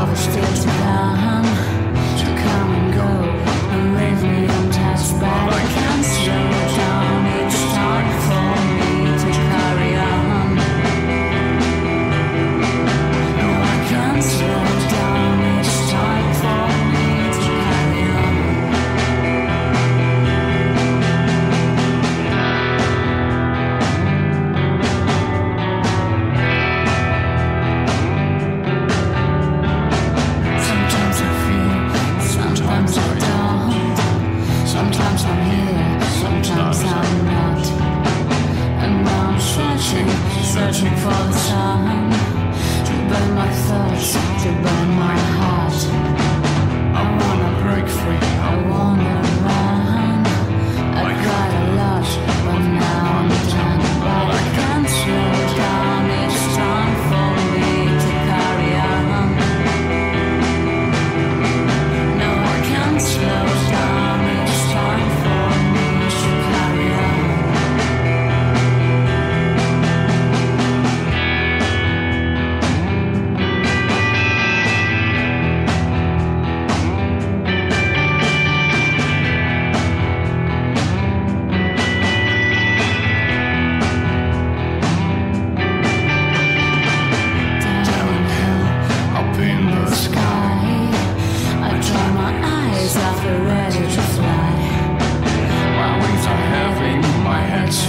flowers fade to the searching, searching for the sun. To burn my thoughts, to burn my